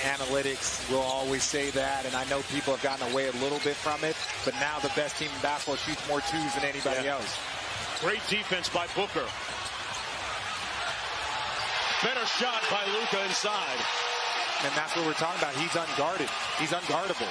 Analytics will always say that, and I know people have gotten away a little bit from it, but now the best team in basketball shoots more twos than anybody yeah. else. Great defense by Booker. Better shot by Luka inside. And that's what we're talking about. He's unguarded. He's unguardable.